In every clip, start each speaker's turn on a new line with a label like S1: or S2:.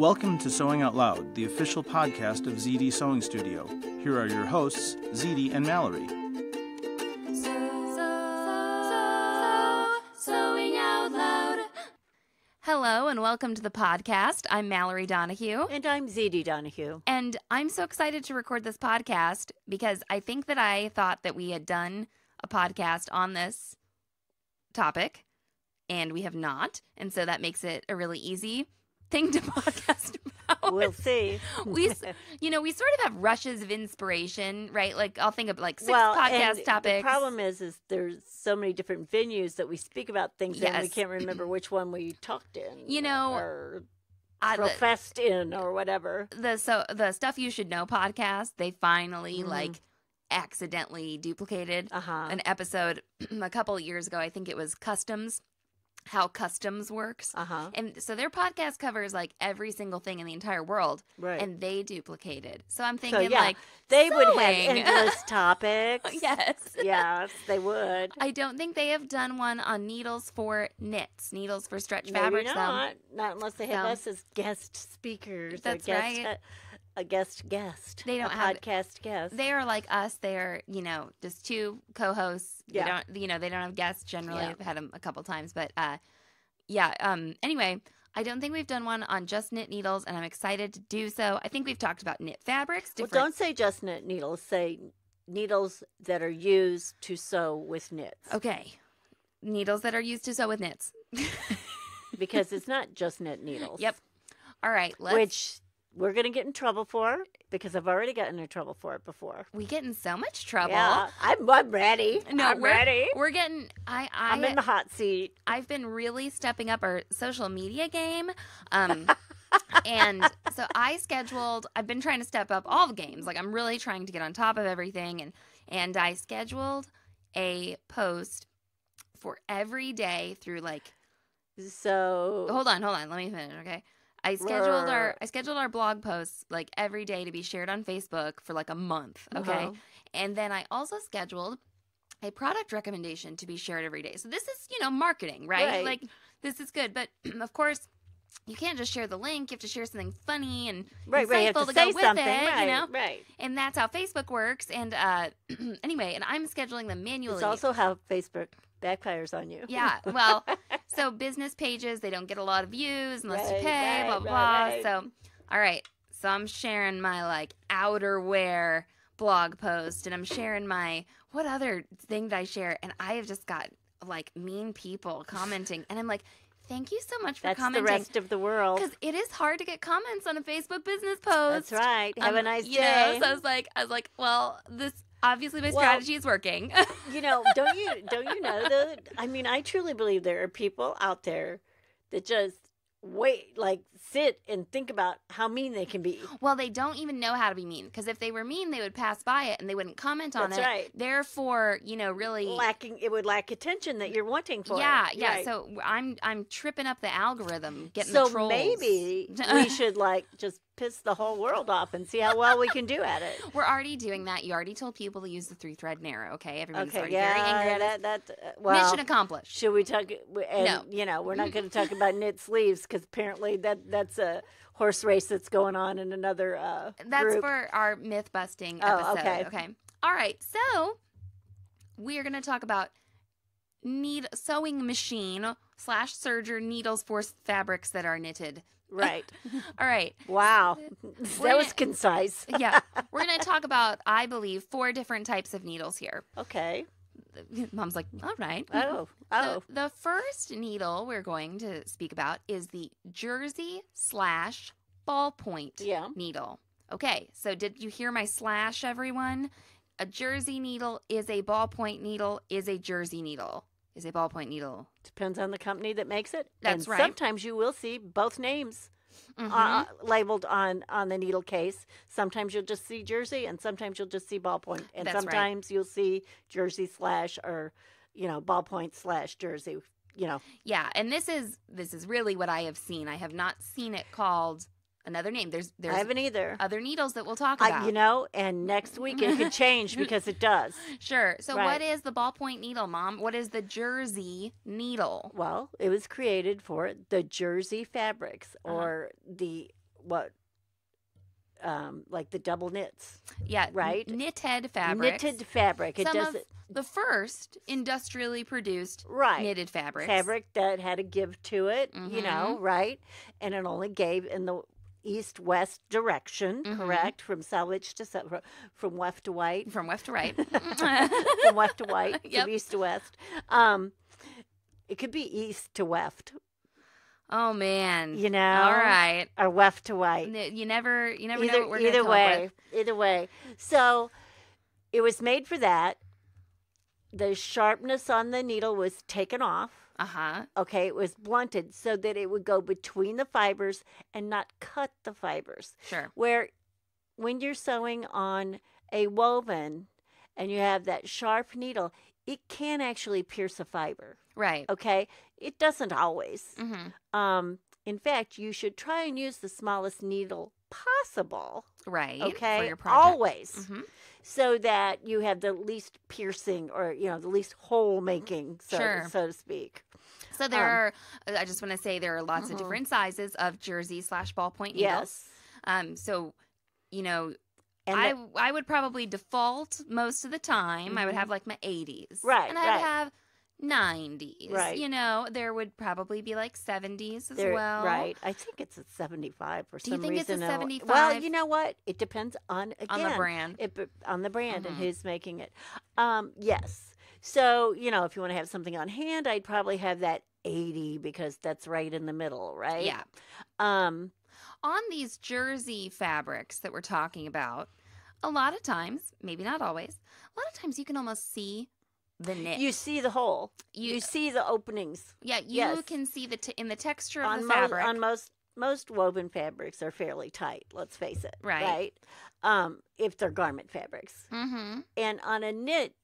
S1: Welcome to Sewing Out Loud, the official podcast of Zede's Sewing Studio. Here are your hosts, Zede and Mallory.
S2: Sewing out loud. Hello and welcome to the podcast. I'm Mallory Donahue.
S3: And I'm Zede Donahue.
S2: And I'm so excited to record this podcast because I think that I thought that we had done a podcast on this topic and we have not. And so that makes it a really easy thing to podcast about.
S3: We'll see.
S2: we, you know, we sort of have rushes of inspiration, right? Like I'll think of like six
S3: well,
S2: podcast
S3: and
S2: topics.
S3: The problem is, is there's so many different venues that we speak about things in. We can't remember which one we talked in.
S2: You know,
S3: or
S2: I- the-
S3: professed in, or whatever.
S2: the so the stuff you should know podcast they finally
S3: Mhm.
S2: like accidentally duplicated
S3: Uh huh.
S2: an episode a couple of years ago i think it was customs how customs works
S3: Uh huh.
S2: and so their podcast covers like every single thing in the entire world
S3: Right.
S2: and they duplicated so i'm
S3: so
S2: thinking
S3: yeah,
S2: like
S3: they would have endless topics.
S2: yes
S3: Yes, they would.
S2: i don't think they have done one on needles for knits needles for stretch
S3: Maybe
S2: fabrics though.
S3: not. Not unless they have
S2: So-
S3: us as guest speakers.
S2: That's
S3: or guest,
S2: right.
S3: uh, a guest guest.
S2: They don't
S3: a
S2: have-
S3: podcast guest.
S2: they are like us. They're you know just two co-hosts.
S3: Yeah.
S2: They don't you know they don't have guests generally.
S3: Yeah.
S2: I've had them a couple times, but uh, yeah. Um. Anyway, I don't think we've done one on just knit needles, and I'm excited to do so. I think we've talked about knit fabrics.
S3: Well, don't say just knit needles. Say needles that are used to sew with knits.
S2: Okay. Needles that are used to sew with knits.
S3: Because it's not just knit needles.
S2: Yep. All right. Let's.
S3: Which we're going to get in trouble for because I've already gotten in trouble for it before.
S2: we get in so much trouble.
S3: Yeah, I'm, I'm ready.
S2: No,
S3: I'm
S2: we're,
S3: ready.
S2: We're getting. I. I.
S3: I'm in the hot seat.
S2: I've been really stepping up our social media game. Um, and so I scheduled, I've been trying to step up all the games. Like I'm really trying to get on top of everything. And, and I scheduled a post for every day through like,
S3: So
S2: hold on, hold on. Let me finish. Okay. I scheduled our, I scheduled our blog posts like every day to be shared on Facebook for like a month. Okay.
S3: Uh-huh.
S2: And then I also scheduled a product recommendation to be shared every day. So this is, you know, marketing, right?
S3: Right.
S2: Like this is good, but of course, you can't just share the link. You have to share something funny and
S3: right, right. You have to
S2: go with
S3: something.
S2: it, you
S3: right,
S2: know?
S3: right.
S2: and that's how Facebook works. And uh anyway, and I'm scheduling them manually.
S3: It's also how Facebook backfires on you.
S2: yeah, well, so business pages they don't get a lot of views unless you pay,
S3: right,
S2: blah
S3: right,
S2: blah. So, all right, so I'm sharing my like outerwear blog post, and I'm sharing my what other thing did I share? And I have just got like mean people commenting, and I'm like, thank you so much for
S3: That's the rest of the world.
S2: because it is hard to get comments on a Facebook business post.
S3: That's right. Have a
S2: Um,
S3: nice
S2: you
S3: day.
S2: Know, so I was like, I was like, well, this obviously my
S3: Well-
S2: strategy is working.
S3: you know, don't you don't you know though? I mean, I truly believe there are people out there that just wait, like sit and think about how mean they can be.
S2: well, they don't even know how to be mean because if they were mean, they would pass by it and they wouldn't comment on it.
S3: That's
S2: it.
S3: right.
S2: Therefore, you know, really.
S3: Lacking, it would lack attention that you're wanting for.
S2: yeah,
S3: it.
S2: yeah.
S3: Right.
S2: So I'm I'm tripping up the algorithm, getting
S3: so
S2: the trolls.
S3: maybe we should like just piss the whole world off and see how well we can do at it.
S2: We're already doing that. You already told people to use the three thread narrow. Okay, everyone's
S3: Okay,
S2: already very angry
S3: that that uh, well.
S2: Mission accomplished.
S3: Should we talk? And,
S2: No.
S3: You know, we're not going to talk about knit sleeves because apparently that that's a horse race that's going on in another uh,
S2: That's
S3: group.
S2: for our myth busting
S3: Oh,
S2: episode.
S3: okay.
S2: okay. All right. So we are going to talk about need sewing machine slash serger needles for fabrics that are knitted.
S3: Right.
S2: All right.
S3: Wow, that was
S2: gonna-
S3: concise.
S2: Yeah. We're going to talk about, I believe, four different types of needles here.
S3: Okay.
S2: Mom's like, all right.
S3: Oh, oh,
S2: The, the first needle we're going to speak about is the jersey slash ballpoint
S3: yeah.
S2: needle. Okay, so did you hear my slash, everyone? A jersey needle is a ballpoint needle, is a jersey needle, is a ballpoint needle.
S3: Depends on the company that makes it.
S2: That's
S3: and
S2: right.
S3: Sometimes you will see both names
S2: Mhm.
S3: uh, labeled on on the needle case. Sometimes you'll just see jersey, and sometimes you'll just see ballpoint, and
S2: That's right.
S3: sometimes you'll see jersey slash or you know ballpoint slash jersey. You know,
S2: yeah, and this is this is really what I have seen. I have not seen it called another name. There's there's
S3: I haven't either.
S2: other needles that we'll talk about.
S3: I, you know, and next week it could change because it does.
S2: Sure. So
S3: Right.
S2: what is the ballpoint needle, Mom? What is the jersey needle?
S3: Well, it was created for the jersey fabrics
S2: Uh-huh.
S3: or the what um like the double knits
S2: Yeah,
S3: Right.
S2: Knitted fabric.
S3: knitted fabric it
S2: Some of
S3: doesn't
S2: the first industrially produced
S3: right
S2: knitted fabrics.
S3: fabric that had a give to it you know
S2: Mhm.
S3: right and it only gave in the east west direction
S2: Mhm.
S3: correct from selvedge to sou- fro- from left to white
S2: from left to right.
S3: from left to white
S2: Yep.
S3: from east to west um it could be east to west
S2: oh man.
S3: you know
S2: All right.
S3: or left to white
S2: You never, you never know
S3: either
S2: what we're
S3: either way either way so it was made for that the sharpness on the needle was taken off
S2: Uh huh.
S3: okay it was blunted so that it would go between the fibers and not cut the fibers
S2: Sure.
S3: where when you're sewing on a woven and you have that sharp needle it can actually pierce a fiber
S2: Right.
S3: okay it doesn't always
S2: Mm-hmm.
S3: um in fact you should try and use the smallest needle possible
S2: Right.
S3: okay
S2: For your project.
S3: always
S2: Mhm.
S3: so that you have the least piercing or you know the least hole making so,
S2: Sure.
S3: so to speak
S2: So there
S3: Um,
S2: are. I just want to say there are lots of
S3: Mhm.
S2: different sizes of jersey slash ballpoint needles.
S3: yes
S2: Um. So, you know,
S3: and
S2: I
S3: the-
S2: I would probably default most of the time. I would
S3: Mhm.
S2: have like my 80s.
S3: Right,
S2: And I'd
S3: right.
S2: have 90s.
S3: Right.
S2: You know, there would probably be like 70s as
S3: There-
S2: well.
S3: Right. I think it's a 75 for
S2: Do you
S3: some
S2: think it's a
S3: reason. Well, you know what? It depends on again
S2: On the brand.
S3: It, on the brand
S2: Mhm.
S3: and who's making it. Um, yes. So, you know, if you want to have something on hand, I'd probably have that 80 because that's right in the middle, right?
S2: Yeah.
S3: Um,
S2: On these jersey fabrics that we're talking about, a lot of times, maybe not always, a lot of times you can almost see the knit.
S3: you see the hole.
S2: You-
S3: You, see the openings.
S2: yeah, you
S3: yes.
S2: can see the t- in the texture of
S3: on
S2: the
S3: mo-
S2: fabric.
S3: on most most woven fabrics are fairly tight, let's face it.
S2: Right.
S3: Right. Um, if they're garment fabrics.
S2: mm-hmm.
S3: And on a knit,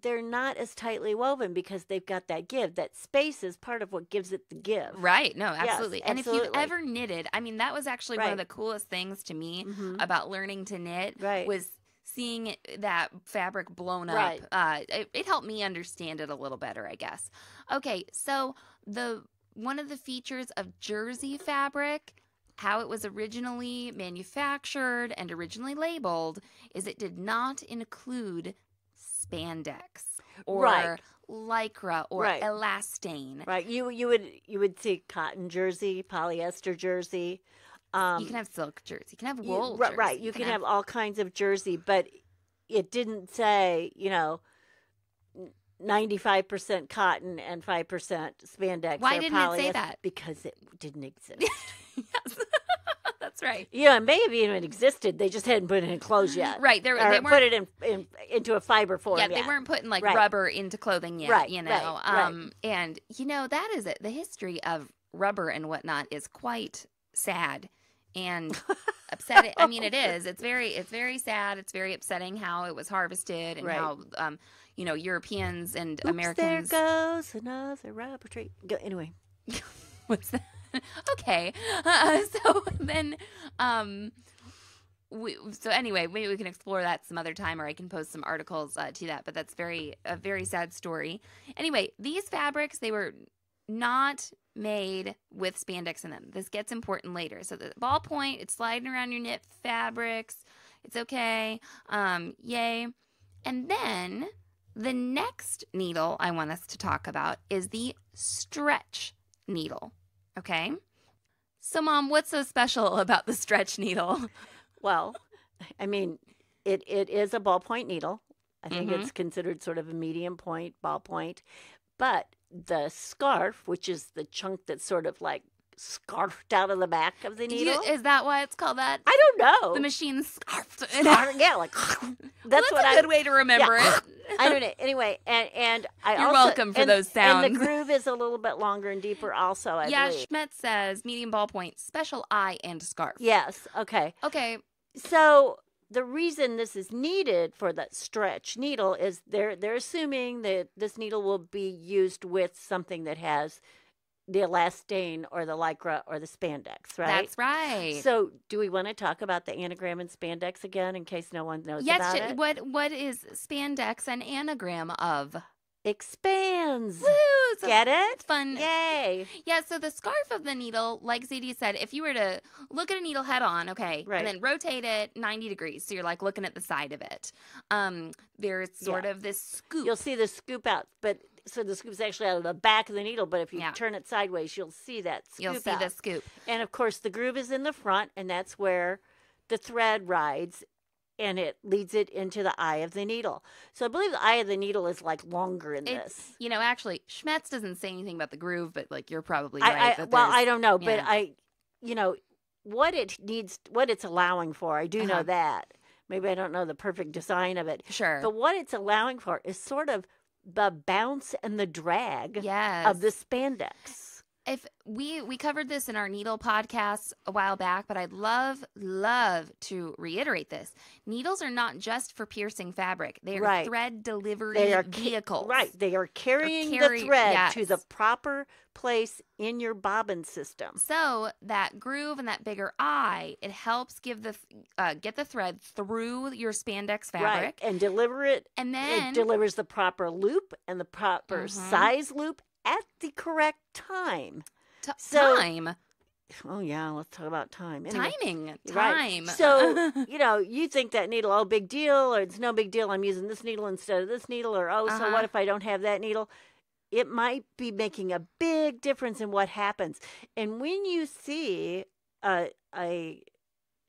S3: they're not as tightly woven because they've got that give. That space is part of what gives it the give.
S2: Right. No, absolutely. and if you've ever knitted, I mean, that was actually one of the coolest things to me
S3: Mhm.
S2: about learning to knit
S3: Right.
S2: was seeing that fabric blown up.
S3: Right.
S2: Uh, it, it helped me understand it a little better, I guess. Okay, so the one of the features of jersey fabric, how it was originally manufactured and originally labeled, is it did not include spandex or
S3: Right.
S2: lycra or
S3: Right.
S2: elastane.
S3: Right. You you would you would see cotton jersey, polyester jersey. Um,
S2: you can have silk jersey. You can have
S3: you-
S2: wool.
S3: right,
S2: jersey.
S3: right. You can have all kinds of jersey, but it didn't say you know. 95% cotton and 5% spandex
S2: Why
S3: or
S2: didn't it say that?
S3: because it didn't exist.
S2: yes, that's right.
S3: Yeah, it may have even existed. They just hadn't put it in clothes yet.
S2: Right, they, they
S3: put
S2: weren't.
S3: it in, in into a fiber form.
S2: Yeah,
S3: yet.
S2: they weren't putting like
S3: Right.
S2: rubber into clothing yet.
S3: Right,
S2: you know,
S3: right, right.
S2: um, and you know that is it. The history of rubber and whatnot is quite sad and upsetting. I mean, it is. It's very, it's very sad. It's very upsetting how it was harvested and
S3: Right.
S2: how, um, you know, Europeans and
S3: Oops,
S2: Americans.
S3: There goes another rubber tree. Go, anyway,
S2: What's that? okay. Uh, so then, um, we, so anyway, maybe we can explore that some other time, or I can post some articles uh, to that. But that's very a very sad story. Anyway, these fabrics they were not made with spandex in them. This gets important later. So the ballpoint, it's sliding around your knit fabrics. It's okay. Um, yay. And then the next needle I want us to talk about is the stretch needle. Okay. So, mom, what's so special about the stretch needle?
S3: well, I mean, it, it is a ballpoint needle. I think
S2: Mhm.
S3: it's considered sort of a medium point ballpoint, but the scarf, which is the chunk that's sort of like scarfed out of the back of the
S2: You-
S3: needle.
S2: is that why it's called that?
S3: I don't know.
S2: The machine scarfed.
S3: Scarf- yeah, like that's,
S2: Well, that's
S3: what
S2: a
S3: I.
S2: good way to remember
S3: Yeah.
S2: it.
S3: I don't know. Anyway, and and I
S2: You're
S3: also,
S2: welcome for
S3: and-
S2: those
S3: And
S2: sounds.
S3: the groove is a little bit longer and deeper, also. I
S2: yeah,
S3: believe.
S2: Schmetz says medium ballpoint, special eye and scarf.
S3: Yes. Okay.
S2: Okay.
S3: So the reason this is needed for that stretch needle is they're they're assuming that this needle will be used with something that has the elastane or the lycra or the spandex, right?
S2: That's right.
S3: So, do we want to talk about the anagram and spandex again, in case no one knows
S2: yes.
S3: about it?
S2: What what is spandex an anagram of?
S3: expands.
S2: Woo! So
S3: Get it?
S2: Fun.
S3: Yay.
S2: Yeah, so the scarf of the needle, like Zede said, if you were to look at a needle head on, okay,
S3: Right.
S2: and then rotate it 90 degrees, so you're like looking at the side of it, um, there's sort
S3: Yeah.
S2: of this scoop.
S3: You'll see the scoop out, but so the scoop's actually out of the back of the needle. But if you
S2: Yeah.
S3: turn it sideways, you'll see that scoop
S2: You'll see
S3: out.
S2: the scoop.
S3: And of course, the groove is in the front, and that's where the thread rides, and it leads it into the eye of the needle. So I believe the eye of the needle is like longer in
S2: It-
S3: this.
S2: You know, actually, Schmetz doesn't say anything about the groove, but like you're probably
S3: I,
S2: right.
S3: I well, I don't know, but
S2: yeah.
S3: I, you know, what it needs, what it's allowing for, I do know
S2: Uh-huh.
S3: that. Maybe I don't know the perfect design of it,
S2: sure.
S3: but what it's allowing for is sort of the bounce and the drag
S2: yes.
S3: of the spandex.
S2: If we we covered this in our needle podcast a while back but i'd love love to reiterate this needles are not just for piercing fabric they are
S3: Right.
S2: thread delivery
S3: They are
S2: vehicles
S3: Right, they are carrying
S2: carry-
S3: the thread to the proper place in your bobbin system.
S2: so that groove and that bigger eye it helps give the uh, get the thread through your spandex fabric
S3: Right, and deliver it.
S2: and then
S3: it delivers the proper loop and the proper
S2: Mhm.
S3: size loop at the correct time.
S2: t-
S3: so-
S2: time
S3: Oh yeah, let's talk about time. Anyway,
S2: timing
S3: right.
S2: time
S3: So you know, you think that needle, oh, big deal, or it's no big deal. I'm using this needle instead of this needle, or oh, so
S2: Uh-huh.
S3: what if I don't have that needle? It might be making a big difference in what happens. And when you see a a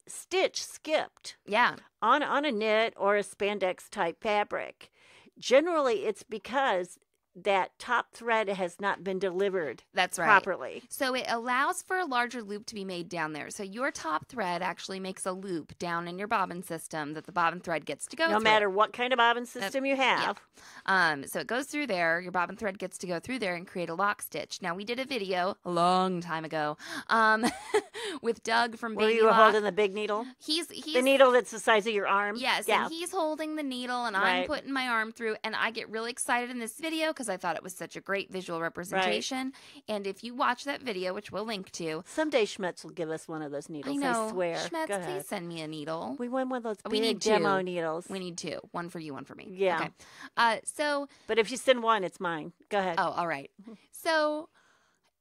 S3: stitch skipped
S2: yeah
S3: on on a knit or a spandex type fabric, generally it's because that top thread has not been delivered
S2: that's right
S3: properly.
S2: So it allows for a larger loop to be made down there. So your top thread actually makes a loop down in your bobbin system that the bobbin thread gets to go through.
S3: No
S2: through.
S3: matter what kind of bobbin system you have.
S2: Um, so it goes through there. Your bobbin thread gets to go through there and create a lock stitch. Now we did a video a long time ago, um, with Doug from
S3: Were
S2: Baby
S3: you
S2: Lock.
S3: holding the big needle?
S2: He's he's
S3: the needle that's the size of your arm?
S2: Yes,
S3: Yeah.
S2: and he's holding the needle, and I'm putting my arm through, and I get really excited in this video because I thought it was such a great visual representation. And if you watch that video, which we'll link to,
S3: Someday Schmetz will give us one of those needles.
S2: I know.
S3: swear.
S2: Schmetz, please send me a needle.
S3: We want one of those
S2: We need
S3: demo
S2: two.
S3: needles.
S2: We need two. One for you, one for me.
S3: Yeah.
S2: Okay. Uh, so,
S3: but if you send one, it's mine. Go ahead.
S2: oh, all right. So,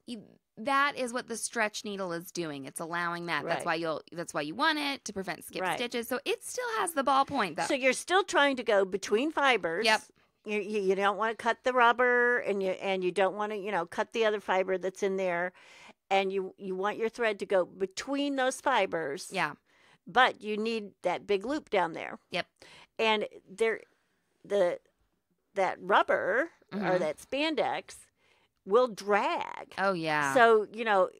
S2: you, that is what the stretch needle is doing. It's allowing that. That's why you'll. That's why you want it to prevent skip
S3: Right.
S2: stitches. So it still has the ballpoint though.
S3: So you're still trying to go between fibers.
S2: Yep.
S3: You, you, don't want to cut the rubber, and you and you don't want to you know cut the other fiber that's in there, and you you want your thread to go between those fibers.
S2: yeah.
S3: But you need that big loop down there.
S2: Yep.
S3: And there, the that rubber or
S2: Mhm.
S3: that spandex will drag.
S2: Oh yeah.
S3: So you know.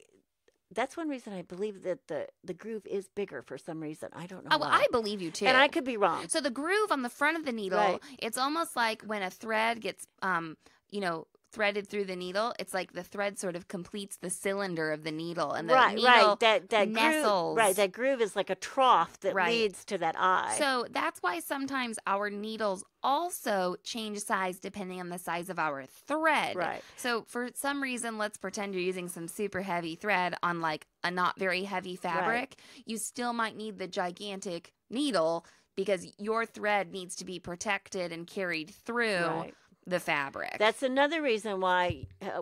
S3: That's one reason I believe that the, the groove is bigger for some reason. I don't know.
S2: oh, well. I believe you too.
S3: and I could be wrong.
S2: So the groove on the front of the needle,
S3: Right.
S2: it's almost like when a thread gets, um, you know, threaded through the needle. It's like the thread sort of completes the cylinder of the needle, and the
S3: right,
S2: needle.
S3: right. That that
S2: nestles.
S3: groove, right. That groove is like a trough that
S2: Right.
S3: leads to that eye.
S2: So that's why sometimes our needles also change size depending on the size of our thread.
S3: right,
S2: So for some reason, let's pretend you're using some super heavy thread on like a not very heavy fabric. Right. You still might need the gigantic needle because your thread needs to be protected and carried through
S3: right.
S2: The fabric.
S3: That's another reason why uh,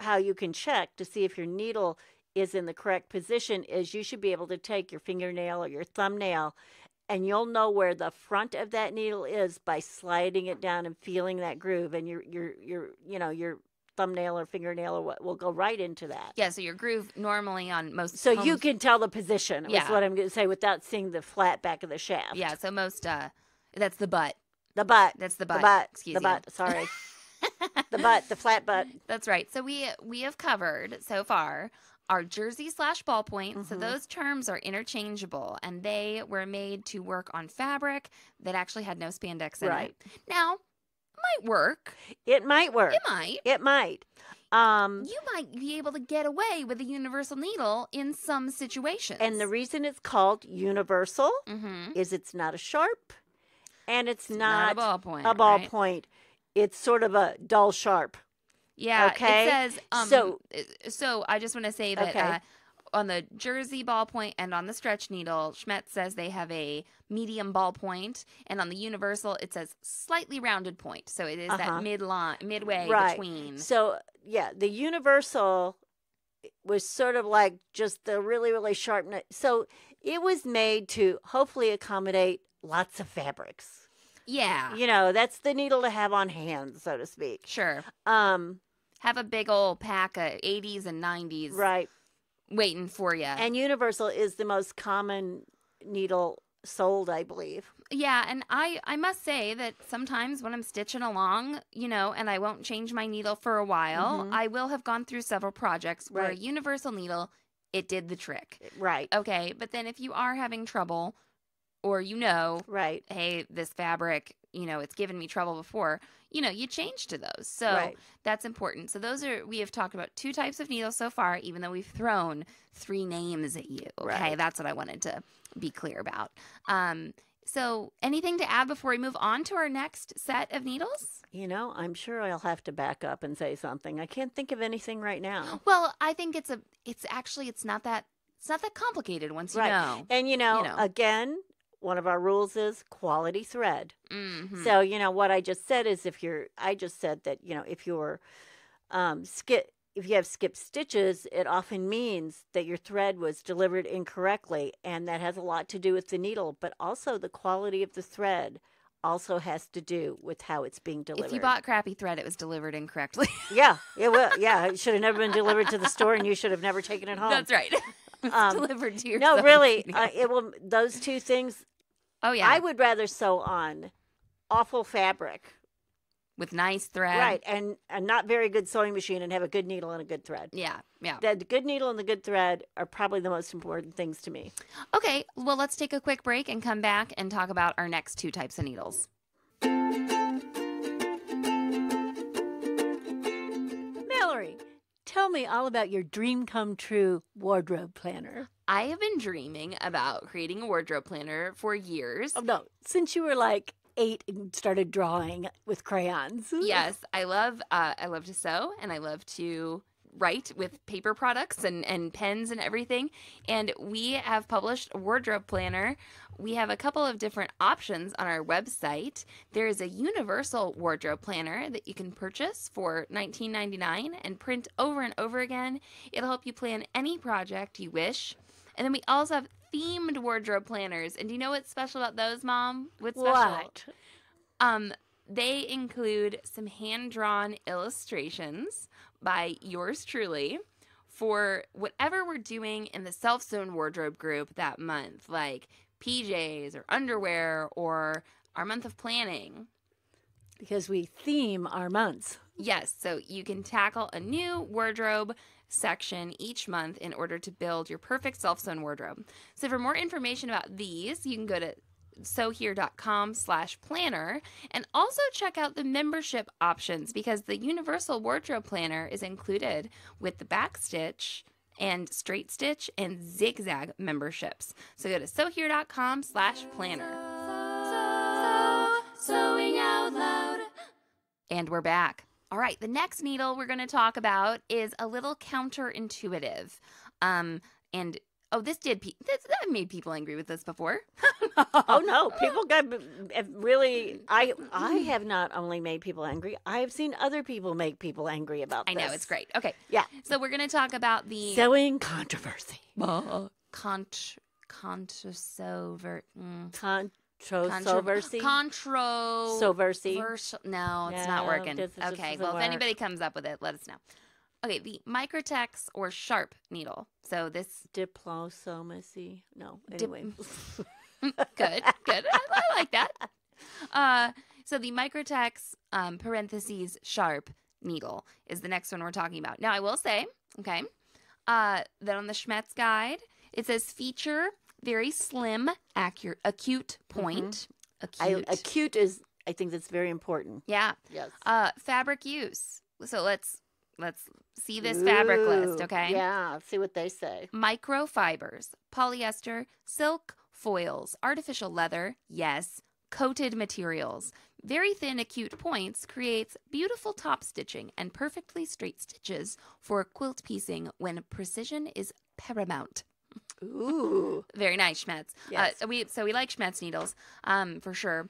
S3: how you can check to see if your needle is in the correct position is you should be able to take your fingernail or your thumbnail and you'll know where the front of that needle is by sliding it down and feeling that groove and your your your you know your thumbnail or fingernail or what will go right into that.
S2: yeah, so your groove normally on most
S3: So you can tell the position. Is
S2: Yeah.
S3: what I'm going to say without seeing the flat back of the shaft.
S2: Yeah, so most uh that's the butt.
S3: The butt.
S2: That's the butt.
S3: The
S2: butt. Excuse
S3: the
S2: you.
S3: butt. Sorry. the butt. The flat butt.
S2: That's right. So we we have covered so far our jersey slash ballpoint. So
S3: Mhm.
S2: those terms are interchangeable, and they were made to work on fabric that actually had no spandex in
S3: Right.
S2: it. Now, it might work.
S3: It might work.
S2: It might.
S3: It might. Um,
S2: You might be able to get away with a universal needle in some situations.
S3: and the reason it's called universal
S2: mm-hmm.
S3: is it's not a sharp, and it's,
S2: not,
S3: not,
S2: a ballpoint.
S3: a
S2: right?
S3: ballpoint. It's sort of a dull sharp.
S2: Yeah.
S3: Okay?
S2: It says. Um,
S3: So-
S2: so. I just want to say that
S3: Okay.
S2: uh, on the jersey ballpoint and on the stretch needle, Schmetz says they have a medium ballpoint, and on the universal it says slightly rounded point. So it is
S3: Uh-huh.
S2: that midline, midway
S3: Right.
S2: between.
S3: So yeah, the universal was sort of like just the really really sharp. So it was made to hopefully accommodate lots of fabrics.
S2: Yeah,
S3: You know, that's the needle to have on hand, so to speak.
S2: sure.
S3: Um,
S2: Have a big old pack of 80s and 90s
S3: right.
S2: waiting for you.
S3: And universal is the most common needle sold, I believe.
S2: Yeah, and I I must say that sometimes when I'm stitching along, you know, and I won't change my needle for a while,
S3: Mhm.
S2: I will have gone through several projects where a universal needle it did the trick.
S3: Right.
S2: Okay, but then if you are having trouble or you know,
S3: Right.
S2: hey, this fabric, you know, it's given me trouble before, you know, you change to those. So
S3: Right.
S2: that's important. So those are we have talked about two types of needles so far, even though we've thrown three names at you. Okay,
S3: Right.
S2: that's what I wanted to be clear about. Um, so anything to add before we move on to our next set of needles?
S3: You know, I'm sure I'll have to back up and say something. I can't think of anything right now.
S2: Well, I think it's a it's actually it's not that it's not that complicated once you
S3: Right.
S2: know.
S3: And you know,
S2: know.
S3: again, one of our rules is quality thread.
S2: Mhm.
S3: So, you know, what I just said is if you're, I just said that, you know, if you're, um, skip, if you have skipped stitches, it often means that your thread was delivered incorrectly. And that has a lot to do with the needle, but also the quality of the thread also has to do with how it's being delivered.
S2: If you bought crappy thread, it was delivered incorrectly.
S3: yeah, it will. Yeah, it should have never been delivered to the store and you should have never taken it home.
S2: That's right.
S3: Um,
S2: delivered to your
S3: No, really, uh, it will, those two things,
S2: oh yeah,
S3: I would rather sew on awful fabric
S2: with nice thread.
S3: right and a not very good sewing machine and have a good needle and a good thread
S2: Yeah, yeah.
S3: the, the good needle and the good thread are probably the most important things to me
S2: Okay, well, let's take a quick break and come back and talk about our next two types of needles.
S3: mallory tell me all about your dream come true wardrobe planner
S2: I have been dreaming about creating a wardrobe planner for years.
S3: oh no since you were like eight and started drawing with crayons
S2: Yes, I love uh, I love to sew and I love to write with paper products and, and pens and everything. And we have published a wardrobe planner. We have a couple of different options on our website. There is a universal wardrobe planner that you can purchase for $19.99 and print over and over again. It'll help you plan any project you wish. And then we also have themed wardrobe planners. And do you know what's special about those, Mom? What's special?
S3: what
S2: Um, they include some hand drawn illustrations by yours truly for whatever we're doing in the self sewn wardrobe group that month, like PJs or underwear or our month of planning.
S3: Because we theme our months
S2: Yes, so you can tackle a new wardrobe section each month in order to build your perfect self-sewn wardrobe. So for more information about these, you can go to sewhere.com slash planner and also check out the membership options because the universal wardrobe planner is included with the backstitch and straight stitch and zigzag memberships. So go to sewhere.com slash planner. Sewing out loud. And we're back. All right, the next needle we're going to talk about is a little counterintuitive. Um, and oh, this did pe- this, that made people angry with this before.
S3: oh no people got really i i have not only made people angry i have seen other people make people angry about
S2: I know it's great. Okay,
S3: yeah
S2: so we're going to talk about the
S3: sewing controversy
S2: cont controver mm,
S3: controversy
S2: contro
S3: Controversy.
S2: Versal- No, it's not working.
S3: this- this
S2: Okay, well, if anybody comes up with it, let us know. Okay, the Microtex or Sharp needle. So this
S3: diplomacy no anyway
S2: good, good. I, I like that. Uh, so the Microtex um, parentheses Sharp needle is the next one we're talking about. Now, I will say, okay, uh, that on the Schmetz guide it says feature very slim, accurate, acute point.
S3: Mm-hmm. I,
S2: Acute.
S3: acute is i think that's very important
S2: yeah.
S3: yes
S2: Uh, fabric use. So let's let's see this fabric list, okay?
S3: yeah see what they say
S2: Microfibers, polyester, silk, foils, artificial leather, yes, coated materials. Very thin acute points creates beautiful top stitching and perfectly straight stitches for quilt piecing when precision is Paramount.
S3: Ooh.
S2: Very nice Schmetz.
S3: Yes.
S2: Uh, we so we like Schmetz needles, um, for sure.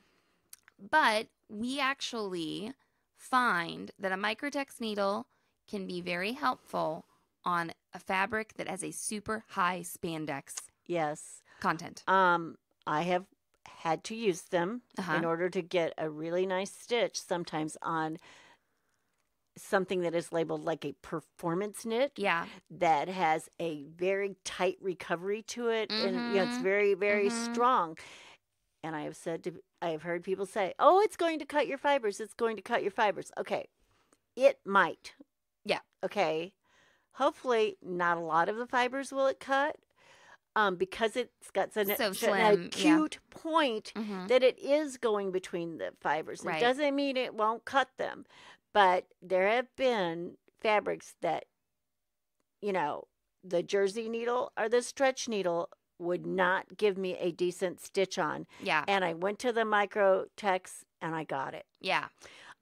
S2: But we actually find that a Microtex needle can be very helpful on a fabric that has a super high spandex
S3: Yes.
S2: content.
S3: Um, I have had to use them
S2: Uh-huh.
S3: in order to get a really nice stitch sometimes on something that is labeled like a performance knit
S2: Yeah.
S3: that has a very tight recovery to it and you know, it's
S2: Mhm.
S3: very very
S2: Mhm.
S3: strong and i have said to i have heard people say oh it's going to cut your fibers it's going to cut your fibers okay it might
S2: Yeah.
S3: okay hopefully not a lot of the fibers will it cut um because it's got such,
S2: So
S3: an
S2: slim, yeah.
S3: acute point
S2: hmm
S3: that it is going between the fibers.
S2: Right.
S3: It doesn't mean it won't cut them, but there have been fabrics that, you know, the jersey needle or the stretch needle would not give me a decent stitch on.
S2: Yeah.
S3: And I went to the Microtex and I got it.
S2: Yeah.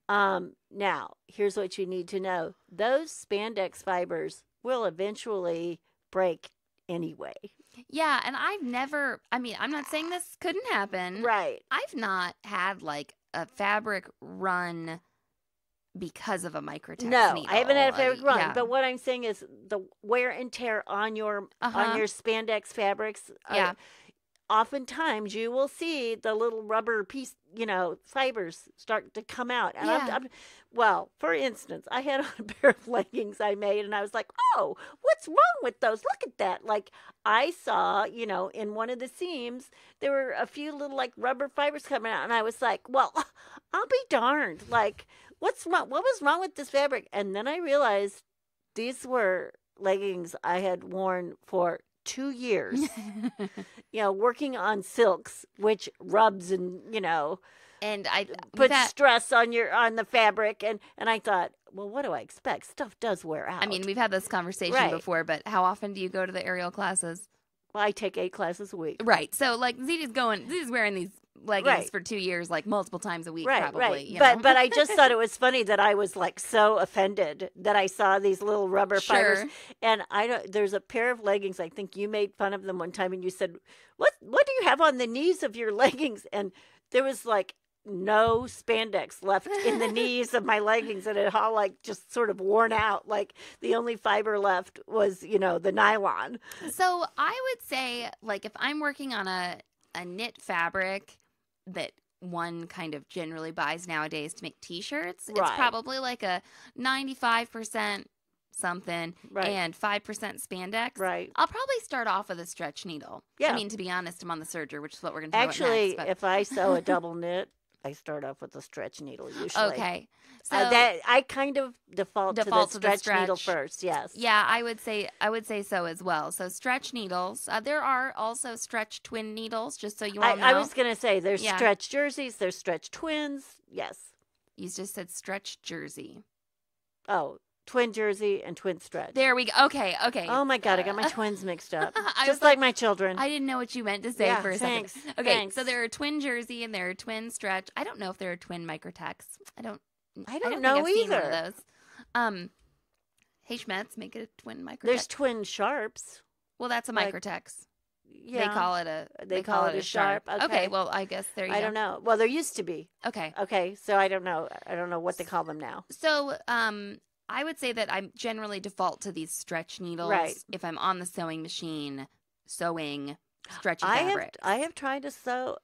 S3: Um, now, here's what you need to know those spandex fibers will eventually break anyway.
S2: Yeah. And I've never, I mean, I'm not saying this couldn't happen.
S3: Right.
S2: I've not had like a fabric run because of a microtex
S3: No,
S2: needle.
S3: I haven't had a
S2: Uh,
S3: fabric run.
S2: yeah.
S3: But what I'm saying is the wear and tear on your
S2: Uh-huh.
S3: on your spandex fabrics. are-
S2: Yeah.
S3: Oftentimes, you will see the little rubber piece, you know, fibers start to come out. And I'm,
S2: Yeah.
S3: I'm, well, for instance, I had on a pair of leggings I made, and I was like, "Oh, what's wrong with those? Look at that!" Like I saw, you know, in one of the seams, there were a few little like rubber fibers coming out, and I was like, "Well, I'll be darned! Like, what's wrong? What was wrong with this fabric?" And then I realized these were leggings I had worn for two years. you know, working on silks, which rubs and you know
S2: and I
S3: put
S2: that,
S3: stress on your on the fabric. And and I thought, well, what do I expect? Stuff does wear out.
S2: I mean, we've had this conversation
S3: Right.
S2: before, but how often do you go to the aerial classes?
S3: well, I take eight classes a week.
S2: Right. So like Zita's going, Zita's wearing these leggings
S3: Right.
S2: for two years, like multiple times a week,
S3: Right,
S2: probably.
S3: right.
S2: you
S3: But
S2: know?
S3: but I just thought it was funny that I was like so offended that I saw these little rubber fibers.
S2: Sure.
S3: And I don't. There's a pair of leggings. I think you made fun of them one time, and you said, "What what do you have on the knees of your leggings?" And there was like no spandex left in the knees of my leggings, and it all like just sort of worn out. Like the only fiber left was you know the nylon.
S2: So I would say, like, if I'm working on a a knit fabric that one kind of generally buys nowadays to make t-shirts, it's probably like a 95% something
S3: Right.
S2: and 5% spandex.
S3: Right.
S2: I'll probably start off with a stretch needle.
S3: Yeah.
S2: I mean, to be honest, I'm on the serger, which is what we're going to
S3: Actually,
S2: next.
S3: if I sew a double knit, I start off with a stretch needle usually.
S2: Okay. So
S3: Uh, that I kind of default,
S2: Default
S3: to
S2: to
S3: the
S2: the
S3: stretch, needle first. Yes.
S2: Yeah, I would say I would say so as well. So stretch needles. Uh, there are also stretch twin needles, just so you all
S3: I,
S2: know.
S3: I was gonna say there's
S2: Yeah.
S3: stretch jerseys, there's stretch twins. Yes.
S2: You just said stretch jersey.
S3: Oh, twin jersey and twin stretch.
S2: There we go. Okay, okay.
S3: Oh my god, I got my twins mixed up.
S2: I
S3: Just
S2: was
S3: like, my children.
S2: I didn't know what you meant to say
S3: Yeah,
S2: for a
S3: thanks,
S2: second. Okay,
S3: thanks.
S2: so there are twin jersey and there are twin stretch. I don't know if there are twin microtex. I don't.
S3: I don't know
S2: I've seen one
S3: either.
S2: of those. Um, hey Schmetz, make it a twin microtex.
S3: there's twin sharps.
S2: well, that's a
S3: like-
S2: microtex.
S3: Yeah.
S2: They call it a.
S3: They call it a sharp. Okay.
S2: well, I guess there you
S3: I
S2: go.
S3: don't know. Well, there used to be.
S2: Okay.
S3: Okay, so I don't know. I don't know what they call them now.
S2: So, um, I would say that I'm generally default to these stretch needles
S3: Right.
S2: if I'm on the sewing machine sewing stretchy
S3: I have
S2: fabric.
S3: I have tried to sew,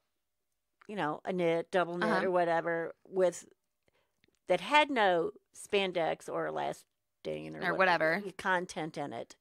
S3: you know, a knit, double knit,
S2: Uh-huh.
S3: or whatever with that had no spandex or elastane or,
S2: Or
S3: what-
S2: whatever.
S3: content in it,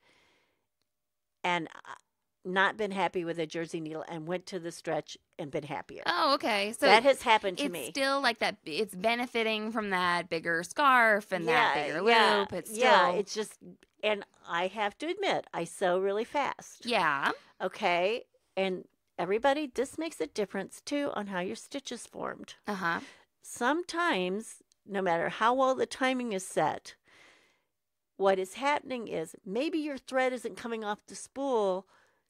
S3: and I- not been happy with a jersey needle, and went to the stretch and been happier.
S2: oh, okay. So
S3: that has happened to
S2: it's
S3: me.
S2: still like that. It's benefiting from that bigger scarf and that bigger
S3: yeah,
S2: loop. It's still
S3: yeah. It's just, and I have to admit, I sew really fast.
S2: yeah.
S3: Okay, and everybody, this makes a difference too on how your stitch is formed.
S2: Uh huh.
S3: sometimes, no matter how well the timing is set, what is happening is maybe your thread isn't coming off the spool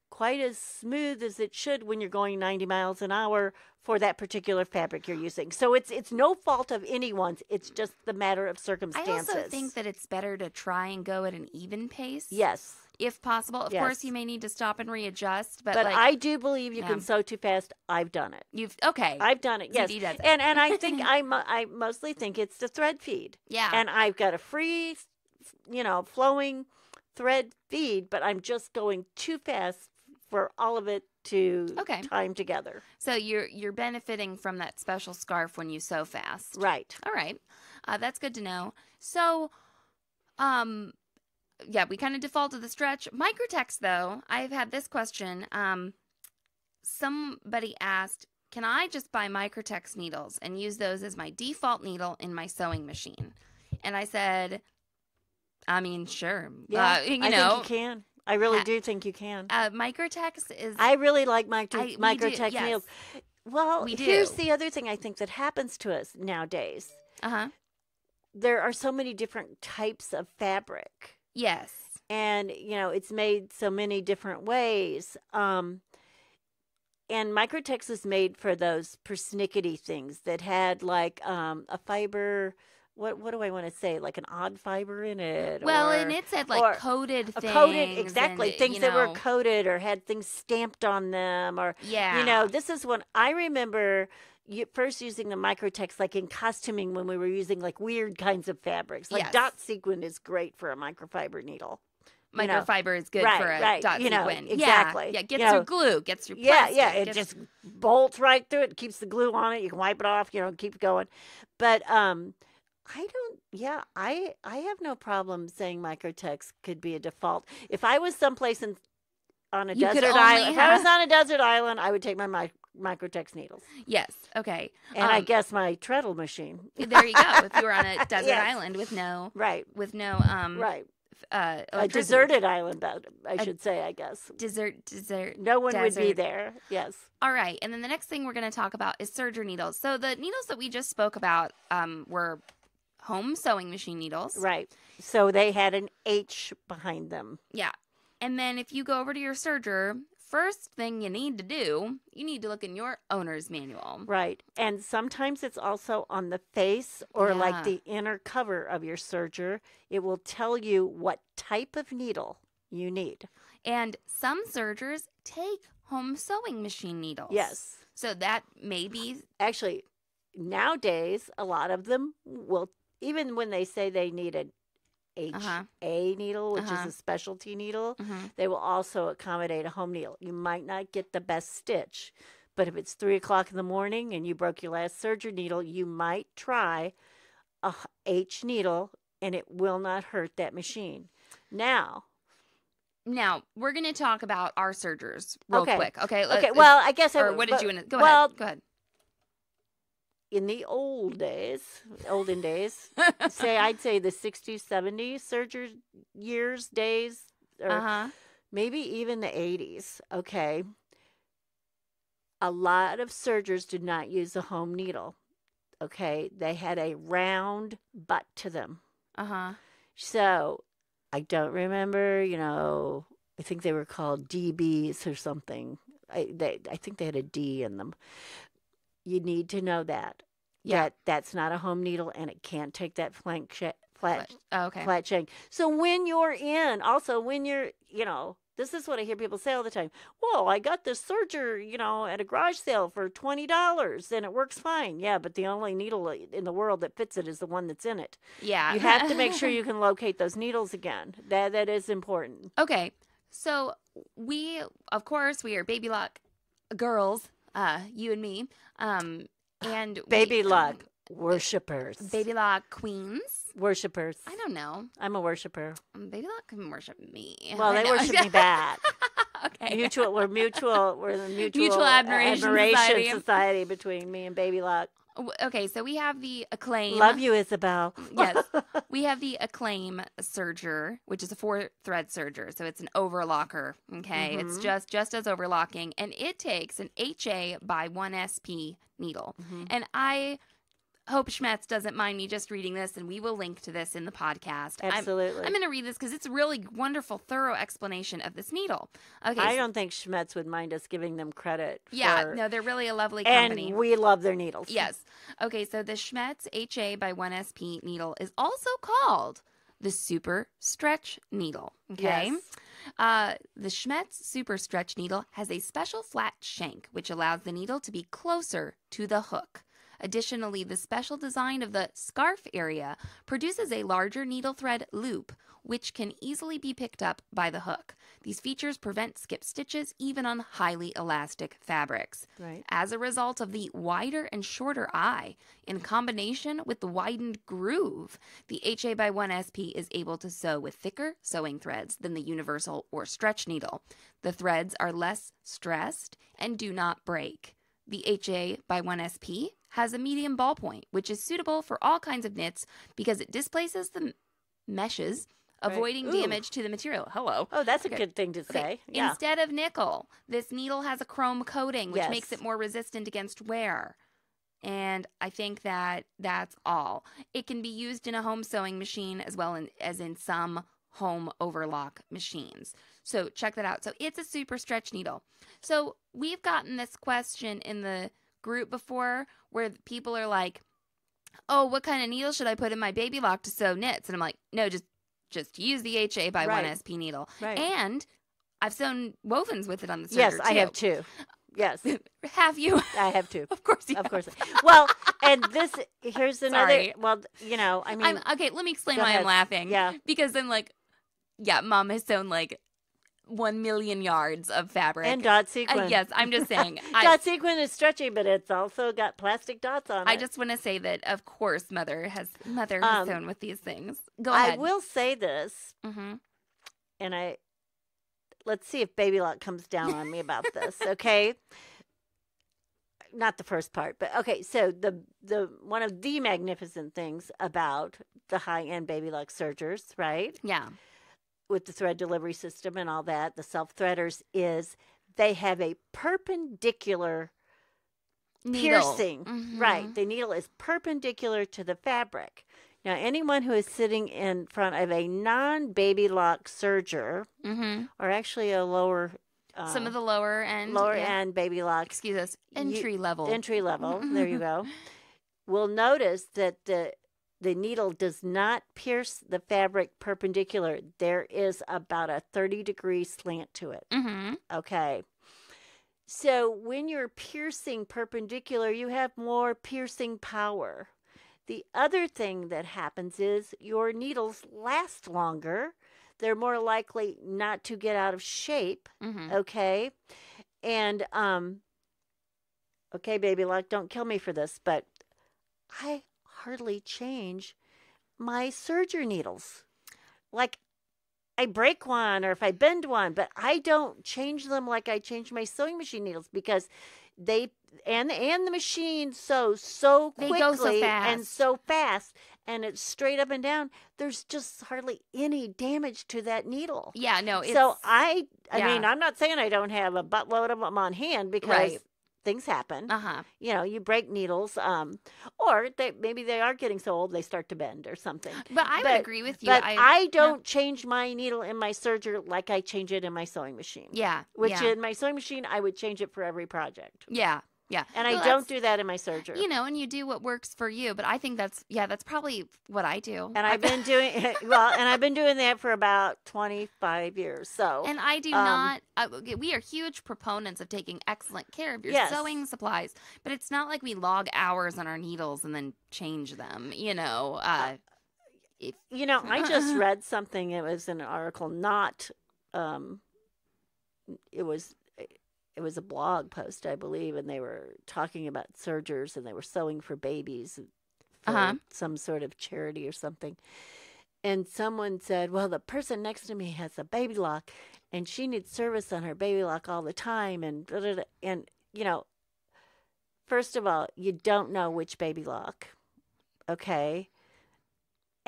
S3: quite as smooth as it should when you're going 90 miles an hour for that particular fabric you're using. So it's it's no fault of anyone's. It's just the matter of circumstances.
S2: I also think that it's better to try and go at an even pace.
S3: yes.
S2: if possible. Of
S3: Yes.
S2: course, you may need to stop and readjust, but,
S3: But
S2: like
S3: I do believe you
S2: Yeah.
S3: can sew too fast. I've done it.
S2: you've okay,
S3: I've done it. Yes,
S2: does it.
S3: and and I think I mo- I mostly think it's the thread feed.
S2: yeah,
S3: and I've got a free, you know, flowing thread feed, but I'm just going too fast for all of it to
S2: Okay.
S3: time together.
S2: so you're you're benefiting from that special scarf when you sew fast.
S3: Right.
S2: All right. Uh, that's good to know. So, um, yeah, we kind of default to the stretch. Microtex, though, I've had this question. Um, somebody asked, can I just buy Microtex needles and use those as my default needle in my sewing machine? And I said, I mean, sure.
S3: Yeah.
S2: Uh, you
S3: I
S2: know,
S3: think you can. I really do think you can.
S2: uh, Microtex is.
S3: I really like micro
S2: I- we do,
S3: microtex
S2: yes.
S3: needles. Well,
S2: We
S3: here's the other thing I think that happens to us nowadays.
S2: Uh huh.
S3: There are so many different types of fabric.
S2: Yes.
S3: and you know it's made so many different ways um and microtex was made for those persnickety things that had like um a fiber what what do i want to say like an odd fiber in it
S2: Well,
S3: or
S2: and it said like coated things.
S3: coated exactly
S2: and,
S3: things
S2: you
S3: that were coated or had things stamped on them or
S2: Yeah.
S3: you know this is when i remember first using the microtex like in costuming when we were using like weird kinds of fabrics like
S2: Yes.
S3: dot sequin is great for a microfiber needle you know.
S2: microfiber is good
S3: Right,
S2: for a
S3: right,
S2: dot
S3: you know,
S2: sequin.
S3: exactly.
S2: Yeah, yeah gets
S3: You know,
S2: through glue, gets through
S3: Yeah, yeah, it
S2: gets-
S3: just bolts right through it, keeps the glue on it. You can wipe it off, you know, keep going. But um I don't yeah, I I have no problem saying microtex could be a default. If I was someplace in on a
S2: You
S3: desert island, if I was on a desert island, I would take my mi- microtex needles.
S2: yes. Okay.
S3: And I
S2: Um,
S3: guess my treadle machine.
S2: there you go. If you were on a desert
S3: Yes.
S2: island with no
S3: Right.
S2: with no um
S3: Right.
S2: uh
S3: A deserted island, I
S2: A-
S3: should say, I guess.
S2: desert desert
S3: No one would be there. Yes.
S2: All right, and then the next thing we're going to talk about is serger needles. So the needles that we just spoke about um, were home sewing machine needles.
S3: Right. So they had an H behind them.
S2: Yeah. And then if you go over to your serger, first thing you need to do, you need to look in your owner's manual.
S3: Right. And sometimes it's also on the face or
S2: Yeah.
S3: like the inner cover of your serger. It will tell you what type of needle you need.
S2: And some sergers take home sewing machine needles.
S3: Yes.
S2: So that may be
S3: Actually, nowadays, a lot of them will, even when they say they need an HA
S2: Uh-huh.
S3: needle, which
S2: Uh-huh.
S3: is a specialty needle,
S2: mhm.
S3: they will also accommodate a home needle. You might not get the best stitch, but if it's three o'clock in the morning and you broke your last serger needle, you might try a H needle and it will not hurt that machine. Now,
S2: Now, we're going to talk about our sergers real
S3: Okay.
S2: quick. Okay.
S3: okay, well, I guess I
S2: what did
S3: but-
S2: you want to go
S3: well,
S2: ahead? Go ahead.
S3: In the old days, olden days, say I'd say the 60s, 70s serger years, days, or
S2: Uh-huh.
S3: maybe even the 80s, okay? A lot of sergers did not use a home needle, okay? They had a round butt to them.
S2: Uh-huh.
S3: So I don't remember, you know, I think they were called DBs or something. I, they, I think they had a D in them. You need to know that.
S2: Yeah.
S3: That that's not a home needle and it can't take that flank sh- flat
S2: Oh, okay.
S3: flat shank. So when you're in, also when you're, you know, this is what I hear people say all the time. Whoa, I got this serger, you know, at a garage sale for twenty dollars, and it works fine. Yeah, but the only needle in the world that fits it is the one that's in it.
S2: Yeah.
S3: You have to make sure you can locate those needles again. That that is important.
S2: Okay. So we of course we are baby lock girls, uh, you and me. Um and we-
S3: Baby lock worshippers.
S2: Baby lock queens.
S3: worshippers.
S2: I don't know.
S3: I'm a worshiper.
S2: Um, Baby lock can worship me.
S3: Well, they worship me back.
S2: okay.
S3: mutual we're mutual we're the mutual,
S2: Mutual admiration society.
S3: society between me and baby
S2: lock Okay, so we have the acclaim.
S3: love you isabel
S2: Yes. We have the acclaim serger, which is a four thread serger. So it's an overlocker. Okay. It's
S3: Mhm.
S2: just just as overlocking. And it takes an HA by one SP needle.
S3: Mhm.
S2: And I hope Schmetz doesn't mind me just reading this, and we will link to this in the podcast. I'm-
S3: absolutely
S2: I'm, going to read this because it's a really wonderful, thorough explanation of this needle. Okay.
S3: i
S2: so-
S3: don't think schmetz would mind us giving them credit
S2: yeah,
S3: for-
S2: no, they're really a lovely company.
S3: and we love their needles
S2: Yes. Okay, so the Schmetz HA by 1SP needle is also called the Super Stretch Needle. Okay.
S3: Yes.
S2: Uh, the Schmetz Super Stretch Needle has a special flat shank, which allows the needle to be closer to the hook. Additionally, the special design of the scarf area produces a larger needle thread loop, which can easily be picked up by the hook. These features prevent skip stitches even on highly elastic fabrics.
S3: Right.
S2: As a result of the wider and shorter eye, in combination with the widened groove, the HA by 1SP is able to sew with thicker sewing threads than the universal or stretch needle. The threads are less stressed and do not break. The HA by 1SP has a medium ballpoint, which is suitable for all kinds of knits because it displaces the m- meshes,
S3: Right.
S2: avoiding
S3: Ooh.
S2: damage to the material. Hello.
S3: Oh, that's a good thing to
S2: Okay,
S3: say. Yeah.
S2: Instead of nickel, this needle has a chrome coating, which makes it more resistant against wear. And I think that that's all. It can be used in a home sewing machine as well in, as in some home overlock machines. So check that out. So it's a super stretch needle. So we've gotten this question in the group before where people are like, "Oh, what kind of needle should I put in my baby lock to sew knits?" And I'm like, "No, just just use the HA by
S3: Right.
S2: 1SP needle."
S3: Right.
S2: And I've sewn wovens with it on the
S3: yes,
S2: serger,
S3: I have
S2: too.
S3: two. Yes,
S2: Have you?
S3: I have two.
S2: of course you
S3: Of
S2: have.
S3: course. Well, and this here's another.
S2: Sorry.
S3: Well, you know, I mean,
S2: I'm okay. Let me explain why
S3: ahead.
S2: I'm laughing.
S3: Yeah.
S2: because I'm like, yeah, mom has sewn like one million yards of fabric.
S3: and dot
S2: Uh,
S3: sequin.
S2: yes, I'm just saying. I,
S3: dot sequin is stretchy, but it's also got plastic dots on it.
S2: I just want to say that, of course, mother has mother has
S3: Um,
S2: sewn with these things. Go ahead.
S3: I will say this,
S2: hmm
S3: and I let's see if Baby Lock comes down on me about this. Okay. Not the first part, but okay. So the the one of the magnificent things about the high end Baby Lock sergers, right?
S2: Yeah.
S3: With the thread delivery system and all that, the self threaders, is they have a perpendicular
S2: Needle.
S3: piercing.
S2: Mhm.
S3: Right. The needle is perpendicular to the fabric. Now, anyone who is sitting in front of a non baby lock serger,
S2: hmm
S3: or actually a lower, uh,
S2: Some of the lower end.
S3: lower
S2: yeah.
S3: end baby lock
S2: Excuse us.
S3: You-
S2: Entry level.
S3: entry level, there you go, will notice that the the needle does not pierce the fabric perpendicular. There is about a 30 degree slant to it.
S2: hmm
S3: Okay. So when you're piercing perpendicular, you have more piercing power. The other thing that happens is your needles last longer. They're more likely not to get out of shape.
S2: hmm
S3: Okay. And, um, okay, baby lock, don't kill me for this, but I hardly change my serger needles. Like, I break one or if I bend one, but I don't change them like I change my sewing machine needles because they and and the machine sews so quickly
S2: so
S3: and so fast and it's straight up and down. There's just hardly any damage to that needle.
S2: Yeah. No. It's,
S3: So I, I
S2: yeah.
S3: mean, I'm not saying I don't have a buttload of them on hand because
S2: Right.
S3: Things happen.
S2: Uh huh.
S3: You know, you break needles, um, or they maybe they are getting so old they start to bend or something.
S2: But I
S3: But-
S2: would agree with you.
S3: But
S2: I,
S3: I, don't change my needle in my serger like I change it in my sewing machine.
S2: Yeah.
S3: Which
S2: yeah.
S3: in my sewing machine I would change it for every project,
S2: Yeah. Yeah.
S3: and
S2: Well,
S3: I don't do that in my serger.
S2: You know, and you do what works for you. But I think that's yeah, that's probably what I do.
S3: and I've been doing well, and I've been doing that for about 25 years. So
S2: And I do
S3: Um,
S2: not. Uh, okay, we are huge proponents of taking excellent care of your
S3: Yes.
S2: sewing supplies, but it's not like we log hours on our needles and then change them. You know, uh, if
S3: You know, I just read something. It was an article, not. Um, it was it was a blog post, I believe, and they were talking about sergers and they were sewing for babies for
S2: Uh-huh.
S3: some sort of charity or something. And someone said, "Well, the person next to me has a baby lock, and she needs service on her baby lock all the time." And da, da, da. and you know, first of all, you don't know which baby lock, okay?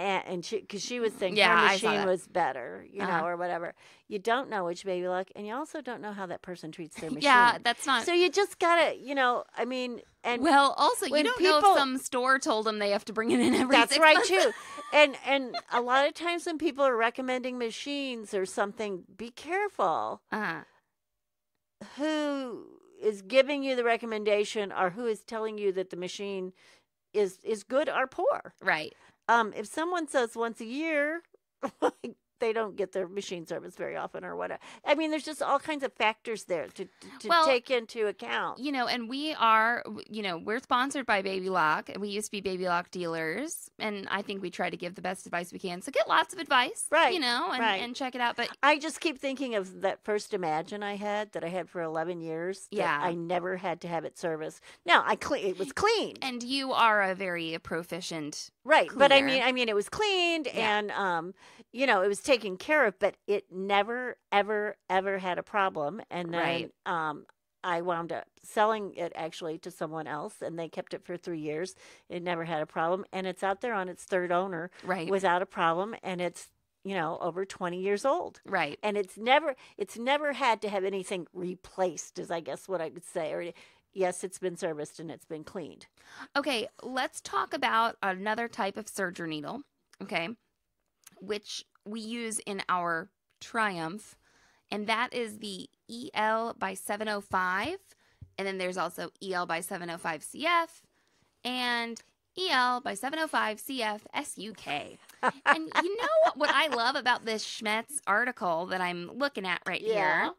S3: And, and she, because she was saying
S2: Yeah,
S3: her machine was better, you
S2: Uh-huh.
S3: know, or whatever. You don't know which baby lock, and you also don't know how that person treats their machine.
S2: yeah, that's not.
S3: So you just gotta, you know, I mean, and
S2: well, also you don't know
S3: people-
S2: if some store told them they have to bring it in every.
S3: that's right
S2: months.
S3: too. And and a lot of times when people are recommending machines or something, be careful
S2: Uh-huh.
S3: who is giving you the recommendation or who is telling you that the machine is is good or poor.
S2: Right.
S3: Um, if someone says once a year, they don't get their machine service very often or whatever. I mean, there's just all kinds of factors there to to
S2: Well,
S3: take into account.
S2: you know, and we are, you know, we're sponsored by Baby Lock, and we used to be Baby Lock dealers, and I think we try to give the best advice we can. So get lots of advice,
S3: Right,
S2: You know, and,
S3: right.
S2: and check it out. But
S3: I just keep thinking of that first Imagine I had that I had for 11 years. that
S2: Yeah.
S3: I never had to have it serviced. Now I clean. It was cleaned.
S2: and you are a very proficient,
S3: Right, but I mean, I mean, it was cleaned
S2: Yeah.
S3: and um, you know, it was taken care of, but it never, ever, ever had a problem. And then
S2: Right.
S3: um, I wound up selling it actually to someone else, and they kept it for three years. It never had a problem, and it's out there on its third owner
S2: right?
S3: without a problem, and it's you know over twenty years old.
S2: right.
S3: And it's never, it's never had to have anything replaced, is I guess what I would say. Or yes, it's been serviced and it's been cleaned.
S2: Okay, let's talk about another type of serger needle, okay, which we use in our Triumph, and that is the EL by 705. And then there's also EL by 705 CF and EL by 705 CF SUK. and you know what I love about this Schmetz article that I'm looking at right
S3: Yeah.
S2: here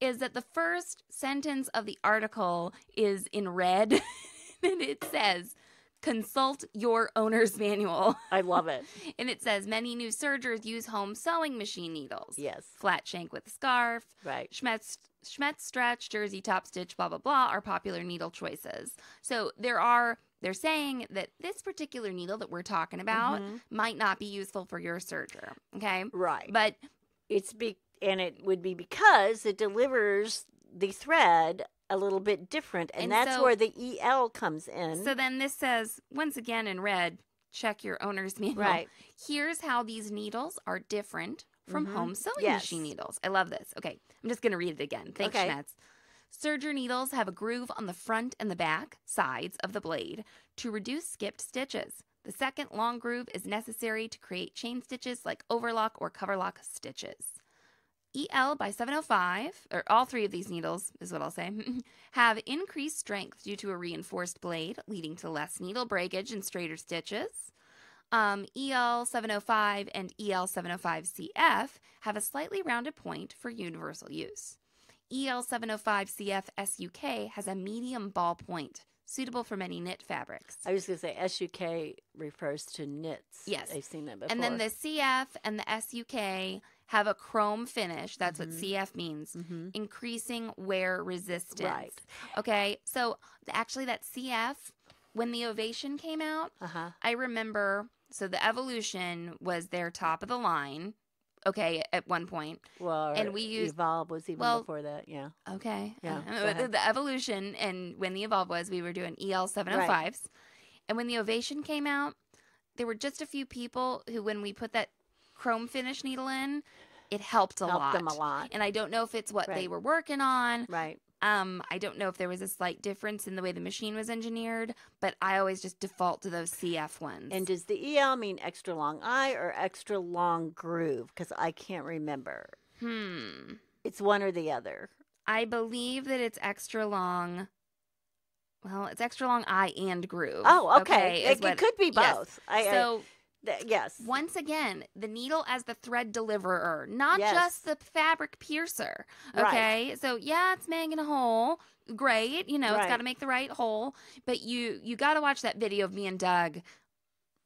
S2: is that the first sentence of the article is in red and it says consult your owner's manual
S3: I love it.
S2: and it says many new sergers use home sewing machine needles
S3: Yes,
S2: flat shank with a scarf
S3: right.
S2: Schmetz, Schmetz stretch, jersey top stitch, blah blah blah are popular needle choices. So there are they're saying that this particular needle that we're talking about
S3: Mhm.
S2: might not be useful for your serger. Okay,
S3: Right.
S2: but
S3: it's be and it would be because it delivers the thread a little bit different and,
S2: And
S3: that's
S2: so-
S3: where the el comes in
S2: so then this says once again in red, check your owner's manual.
S3: right
S2: Here's how these needles are different from
S3: Mhm.
S2: home sewing
S3: Yes.
S2: machine needles. I love this. Okay, I'm just going to read it again. Thanks,
S3: Okay.
S2: Schmetz. Serger needles have a groove on the front and the back sides of the blade to reduce skipped stitches. The second long groove is necessary to create chain stitches like overlock or coverlock stitches. EL by 705, or all three of these needles is what I'll say, have increased strength due to a reinforced blade, leading to less needle breakage and straighter stitches. Um, EL 705 and EL 705 CF have a slightly rounded point for universal use. EL 705 CF SUK has a medium ball point, suitable for many knit fabrics.
S3: i was going to say suk refers to knits
S2: Yes.
S3: i've seen that before
S2: And then the CF and the SUK have a chrome finish. That's what CF means.
S3: Mhm.
S2: Increasing wear resistance.
S3: Right.
S2: Okay. So actually, that CF, when the Ovation came out,
S3: uh-huh
S2: I remember. So the Evolution was their top of the line. Okay, at one point.
S3: well
S2: And we used-
S3: evolve was even
S2: well,
S3: before that yeah
S2: Okay.
S3: Yeah,
S2: Uh, the, the Evolution and when the Evolve was, we were doing EL 705s. And when the Ovation came out, there were just a few people who, when we put that chrome finish needle in, it helped a
S3: helped
S2: lot.
S3: them a lot
S2: And I don't know if it's what they were working on.
S3: right
S2: Um, I don't know if there was a slight difference in the way the machine was engineered, but I always just default to those CF ones.
S3: and does the el mean extra long eye or extra long groove because i can't remember
S2: hmm.
S3: it's one or the other
S2: I believe that it's extra long. Well, it's extra long eye and groove.
S3: oh okay,
S2: is
S3: it,
S2: what-
S3: could be
S2: yes.
S3: both I, I-
S2: So
S3: th- yes
S2: once again, the needle as the thread deliverer, not
S3: Yes.
S2: just the fabric piercer.
S3: Right.
S2: Okay, so yeah, it's making a hole. Great, you know, it's got to make the right hole. But you you got to watch that video of me and Doug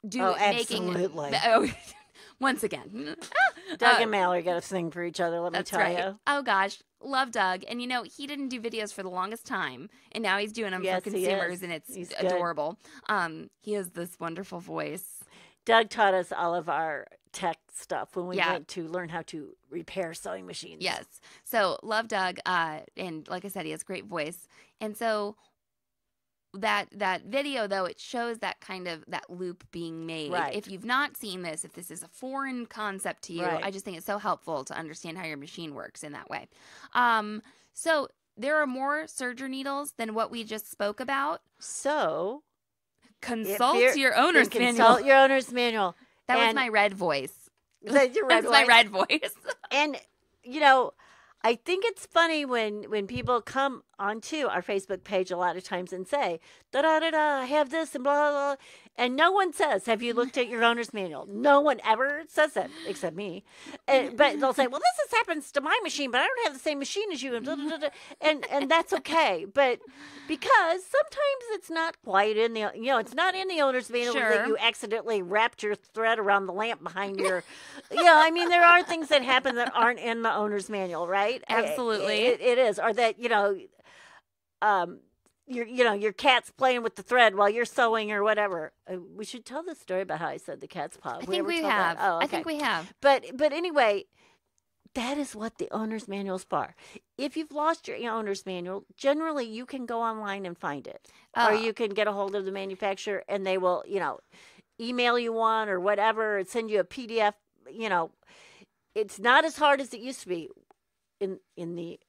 S2: do
S3: Oh,
S2: making.
S3: absolutely.
S2: Oh, once again,
S3: Doug
S2: Uh,
S3: and Mallory got a thing for each other. Let me tell
S2: right.
S3: you.
S2: Oh gosh, love Doug. And you know, he didn't do videos for the longest time, and now he's doing them
S3: Yes,
S2: for consumers, and it's
S3: He's good.
S2: adorable. Um, he has this wonderful voice.
S3: Doug taught us all of our tech stuff when we
S2: Yeah.
S3: went to learn how to repair sewing machines.
S2: Yes. So love Doug. Uh, and like I said, he has great voice. And so that that video though it shows that kind of that loop being made
S3: Right.
S2: if you've not seen this if this is a foreign concept to you
S3: Right.
S2: i just think it's so helpful to understand how your machine works in that way um so there are more serger needles than what we just spoke about
S3: So
S2: consult your owner's
S3: then
S2: manual
S3: consult your owner's manual.
S2: that was my red voice
S3: That's your red
S2: that's my red voice
S3: And you know, I think it's funny when when people come onto our Facebook page a lot of times and say da da da da, I have this and blah blah, blah. And no one says, "Have you looked at your owner's manual?" No one ever says it except me. And, but they'll say, "Well, this is, happens to my machine, but I don't have the same machine as you," and and, and that's okay. But because sometimes it's not quite in the you know it's not in the owner's manual
S2: Sure.
S3: that you accidentally wrapped your thread around the lamp behind your. you know, I mean, there are things that happen that aren't in the owner's manual, right? I-
S2: Absolutely.
S3: it- it is, or that you know, um, your you know your cat's playing with the thread while you're sewing or whatever. Uh, we should tell the story about how I said the cat's paw.
S2: I think
S3: ever
S2: we have.
S3: Oh,
S2: I think we have.
S3: But but anyway, that is what the owner's manual is for. If you've lost your owner's manual, generally you can go online and find it, or
S2: Oh.
S3: you can get a hold of the manufacturer and they will you know email you one or whatever, and send you a PDF. You know, it's not as hard as it used to be in in the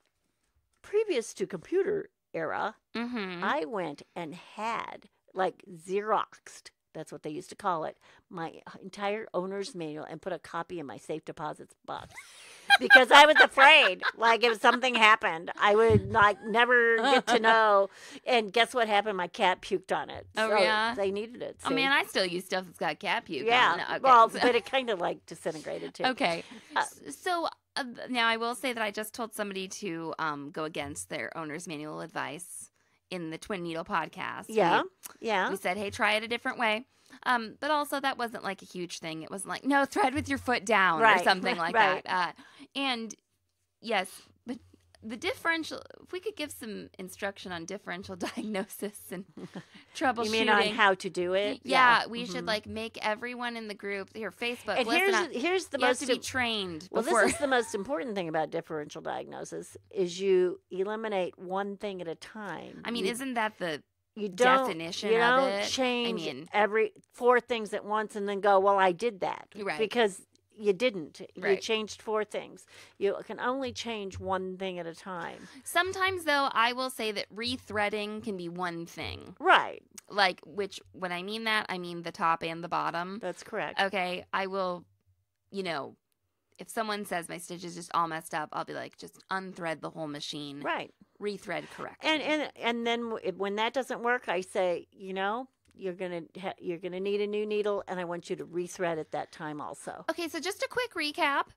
S3: previous to computer era.
S2: Mm-hmm.
S3: I went and had like Xeroxed. That's what they used to call it. My entire owner's manual and put a copy in my safe deposits box because I was afraid, like if something happened, I would like never get to know. And guess what happened? My cat puked on it.
S2: Oh,
S3: So
S2: yeah?
S3: they needed it.
S2: Oh
S3: see?
S2: man, I still use stuff that's got cat puke.
S3: yeah.
S2: On. it. Okay,
S3: well,
S2: so-
S3: but it kind of like disintegrated too.
S2: Okay.
S3: Uh,
S2: so uh, now I will say that I just told somebody to um, go against their owner's manual advice in the Twin Needle podcast.
S3: Yeah. Yeah.
S2: We, said, hey, try it a different way. Um, but also that wasn't like a huge thing. It wasn't like no thread with your foot down or something like
S3: right.
S2: that. Uh, and yes, the differential. If we could give some instruction on differential diagnosis and troubleshooting.
S3: You mean on how to do it?
S2: Yeah, we should
S3: Mhm.
S2: like make everyone in the group here Facebook.
S3: And here's
S2: up.
S3: here's the
S2: you have
S3: most
S2: to be trained
S3: Well,
S2: before.
S3: this is the most important thing about differential diagnosis is you eliminate one thing at a time.
S2: I mean,
S3: you,
S2: isn't that the
S3: you don't,
S2: definition
S3: you don't
S2: it? I
S3: change
S2: mean-
S3: every four things at once and then go, well, I did that,
S2: Right.
S3: Because you didn't. You changed four things. You can only change one thing at a time.
S2: sometimes though I will say that rethreading can be one thing.
S3: Right.
S2: Like which when I mean that I mean the top and the bottom.
S3: That's correct.
S2: Okay, I will, you know, if someone says my stitch is just all messed up, I'll be like, just unthread the whole machine,
S3: right.
S2: rethread correctly.
S3: And and and then when that doesn't work, I say, you know, you're gonna ha- you're gonna need a new needle, and I want you to rethread at that time also.
S2: Okay, so just a quick recap.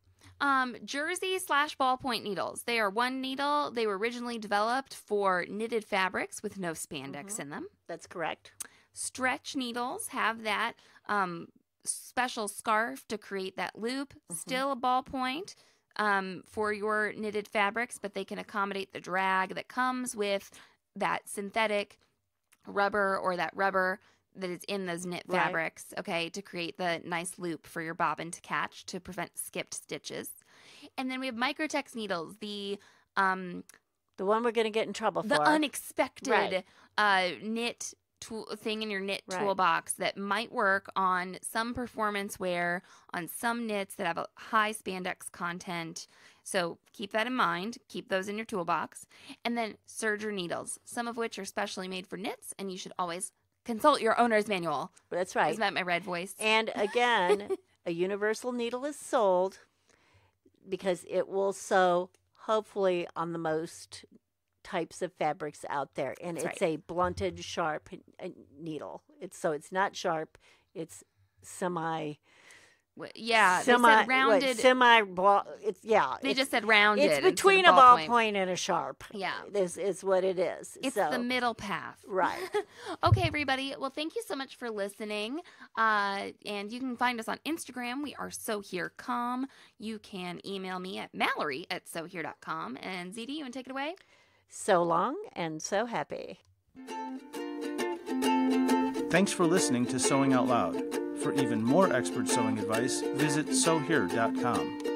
S2: Um, jersey slash ballpoint needles. They are one needle. They were originally developed for knitted fabrics with no spandex
S3: Mhm.
S2: in them.
S3: That's correct.
S2: Stretch needles have that um, special scarf to create that loop.
S3: Mhm.
S2: Still a ballpoint um, for your knitted fabrics, but they can accommodate the drag that comes with that synthetic rubber or that rubber that is in those knit
S3: Right.
S2: fabrics, okay, to create the nice loop for your bobbin to catch to prevent skipped stitches. And then we have Microtex needles, the um,
S3: The one we're gonna get in trouble
S2: the
S3: for.
S2: The unexpected
S3: Right.
S2: uh, knit tool thing in your knit
S3: Right.
S2: toolbox that might work on some performance wear, on some knits that have a high spandex content. So keep that in mind. Keep those in your toolbox. And then serger needles, some of which are specially made for knits, and you should always consult your owner's manual.
S3: That's right.
S2: Isn't that my red voice?
S3: And again, a universal needle is sold because it will sew hopefully on the most types of fabrics out there and
S2: That's
S3: it's a blunted sharp uh, needle. It's so it's not sharp, it's semi
S2: yeah,
S3: semi
S2: they said
S3: what,
S2: rounded.
S3: semi ball it's yeah.
S2: they
S3: it's,
S2: just said rounded.
S3: it's between a
S2: ballpoint.
S3: ballpoint and a sharp.
S2: Yeah.
S3: Is is what it is.
S2: It's
S3: so,
S2: the middle path.
S3: right.
S2: okay, everybody. Well, thank you so much for listening. Uh, and you can find us on Instagram. We are sewhere com. You can email me at Mallory at sewhere.com. And Zede, you want to take it away?
S3: So long and so happy.
S1: Thanks for listening to Sewing Out Loud. For even more expert sewing advice, visit sewhere.com.